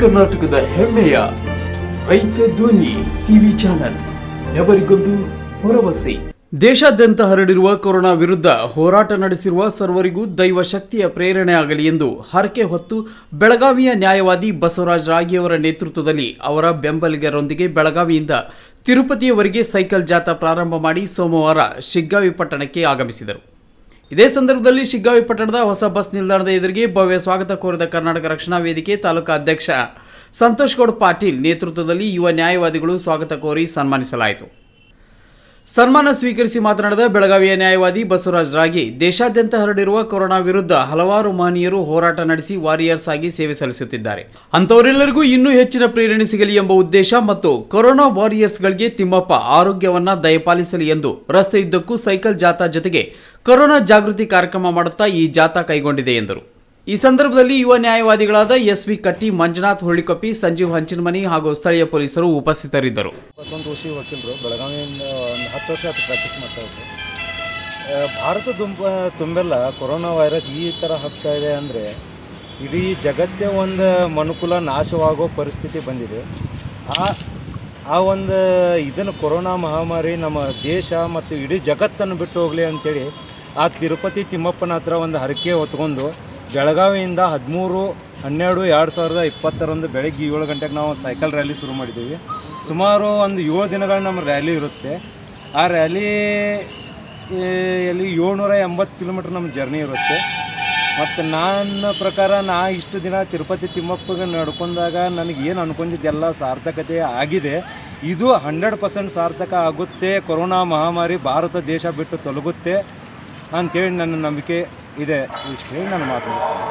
ಕರ್ನಾಟಕದ ಹೆಮ್ಮೆಯ ರೈತ ಧ್ವನಿ ಟಿವಿ ಚಾನೆಲ್. ಎವರಿಗೊಂದು ಭರವಸೆ? ದೇಶಾದ್ಯಂತ ಹರಡಿರುವ ಕೊರೋನಾ ವಿರುದ್ಧ ಹೋರಾಟ ನಡೆಸಿರುವ ಸರ್ವರಿಗೂ ದೈವ ಶಕ್ತಿಯ ಪ್ರೇರಣೆ ಆಗಲಿ ಎಂದು ಹರಕೆ ಹೊತ್ತು ಬೆಳಗಾವಿಯ ನ್ಯಾಯವಾದಿ ಬಸವರಾಜ್ ರಾಗಿಯವರ ನೇತೃತ್ವದಲ್ಲಿ ಅವರ ಬೆಂಬಲಿಗರೊಂದಿಗೆ ಬೆಳಗಾವಿಯಿಂದ ತಿರುಪತಿಯವರೆಗೆ ಸೈಕಲ್ ಜಾಥಾ ಪ್ರಾರಂಭ ಮಾಡಿ ಸೋಮವಾರ ಶಿಗ್ಗಾವಿ ಪಟ್ಟಣಕ್ಕೆ ಆಗಮಿಸಿದರು. ಇದೇ ಸಂದರ್ಭದಲ್ಲಿ ಶಿಗ್ಗಾವಿ ಪಟ್ಟಣದ ಹೊಸ ಬಸ್ ನಿಲ್ದಾಣದ ಎದುರಿಗೆ ಭವ್ಯ ಸ್ವಾಗತ ಕೋರಿದ ಕರ್ನಾಟಕ ರಕ್ಷಣಾ ವೇದಿಕೆ ತಾಲೂಕಾ ಅಧ್ಯಕ್ಷ ಸಂತೋಷ್ ಗೌಡ್ ಪಾಟೀಲ್ ನೇತೃತ್ವದಲ್ಲಿ ಯುವ ನ್ಯಾಯವಾದಿಗಳು ಸ್ವಾಗತ ಕೋರಿ ಸನ್ಮಾನಿಸಲಾಯಿತು. ಸನ್ಮಾನ ಸ್ವೀಕರಿಸಿ ಮಾತನಾಡಿದ ಬೆಳಗಾವಿಯ ನ್ಯಾಯವಾದಿ ಬಸವರಾಜ ರಾಗಿ ದೇಶಾದ್ಯಂತ ಹರಡಿರುವ ಕೊರೋನಾ ವಿರುದ್ಧ ಹಲವಾರು ಮಹನೀಯರು ಹೋರಾಟ ನಡೆಸಿ ವಾರಿಯರ್ಸ್ ಆಗಿ ಸೇವೆ ಸಲ್ಲಿಸುತ್ತಿದ್ದಾರೆ. ಅಂತವರೆಲ್ಲರಿಗೂ ಇನ್ನೂ ಹೆಚ್ಚಿನ ಪ್ರೇರಣೆ ಸಿಗಲಿ ಎಂಬ ಉದ್ದೇಶ ಮತ್ತು ಕೊರೋನಾ ವಾರಿಯರ್ಸ್ಗಳಿಗೆ ತಿಮ್ಮಪ್ಪ ಆರೋಗ್ಯವನ್ನ ದಯಪಾಲಿಸಲಿ ಎಂದು ರಸ್ತೆಯುದ್ದಕ್ಕೂ ಸೈಕಲ್ ಜಾಥಾ ಜೊತೆಗೆ ಕೊರೋನಾ ಜಾಗೃತಿ ಕಾರ್ಯಕ್ರಮ ಮಾಡುತ್ತಾ ಈ ಜಾಥಾ ಕೈಗೊಂಡಿದೆ ಎಂದರು. ಈ ಸಂದರ್ಭದಲ್ಲಿ ಯುವ ನ್ಯಾಯವಾದಿಗಳಾದ ಎಸ್ ವಿ ಕಟ್ಟಿ, ಮಂಜುನಾಥ್ ಹುಳ್ಳಿಕೊಪ್ಪಿ ಸಂಜೀವ್ ಹಂಚಿನಮನಿ ಹಾಗೂ ಸ್ಥಳೀಯ ಪೊಲೀಸರು ಉಪಸ್ಥಿತರಿದ್ದರು. ಹತ್ತು ವರ್ಷ ಆಯ್ತು ಪ್ರಾಕ್ಟೀಸ್ ಮಾಡ್ತಾ ಇದ್ದೆ. ಭಾರತ ತುಂಬ, ತುಂಬೆಲ್ಲ ಕೊರೋನಾ ವೈರಸ್ ಈ ಥರ ಹಬ್ತಾ ಇದೆ ಅಂದರೆ ಇಡೀ ಜಗತ್ತೇ ಒಂದು ಮನುಕುಲ ನಾಶವಾಗೋ ಪರಿಸ್ಥಿತಿ ಬಂದಿದೆ. ಆ ಆ ಒಂದು ಇದನ್ನು ಕೊರೋನಾ ಮಹಾಮಾರಿ ನಮ್ಮ ದೇಶ ಮತ್ತು ಇಡೀ ಜಗತ್ತನ್ನು ಬಿಟ್ಟು ಹೋಗಲಿ ಅಂತೇಳಿ ಆ ತಿರುಪತಿ ತಿಮ್ಮಪ್ಪನ ಹತ್ರ ಒಂದು ಹರಕೆ ಹೊತ್ಕೊಂಡು ಬೆಳಗಾವಿಯಿಂದ ಹದಿಮೂರು, ಹನ್ನೆರಡು, ಎರಡು ಸಾವಿರದ ಇಪ್ಪತ್ತರಂದು ಬೆಳಗ್ಗೆ ಏಳು ಗಂಟೆಗೆ ನಾವು ಸೈಕಲ್ ರ್ಯಾಲಿ ಶುರು ಮಾಡಿದ್ದೀವಿ. ಸುಮಾರು ಒಂದು ಏಳು ದಿನಗಳ ನಮ್ಮ ರ್ಯಾಲಿ ಇರುತ್ತೆ. ಆ ರ್ಯಾಲಿ ಅಲ್ಲಿ ಏಳ್ನೂರ ಎಂಬತ್ತು ಕಿಲೋಮೀಟ್ರ್ ನಮ್ಮ ಜರ್ನಿ ಇರುತ್ತೆ. ಮತ್ತು ನನ್ನ ಪ್ರಕಾರ ನಾ ಇಷ್ಟು ದಿನ ತಿರುಪತಿ ತಿಮ್ಮಪ್ಪಗೆ ನಡ್ಕೊಂಡಾಗ ನನಗೆ ಏನು ಅನ್ಕೊಂಡಿದ್ದೆಲ್ಲ ಸಾರ್ಥಕತೆ ಆಗಿದೆ. ಇದು ಹಂಡ್ರೆಡ್ ಪರ್ಸೆಂಟ್ ಸಾರ್ಥಕ ಆಗುತ್ತೆ. ಕೊರೋನಾ ಮಹಾಮಾರಿ ಭಾರತ ದೇಶ ಬಿಟ್ಟು ತೊಲಗುತ್ತೆ ಅಂತೇಳಿ ನನ್ನ ನಂಬಿಕೆ ಇದೆ. ಇಷ್ಟು ಹೇಳಿ ನಾನು ಮಾತು ಮುಗಿಸ್ತೇನೆ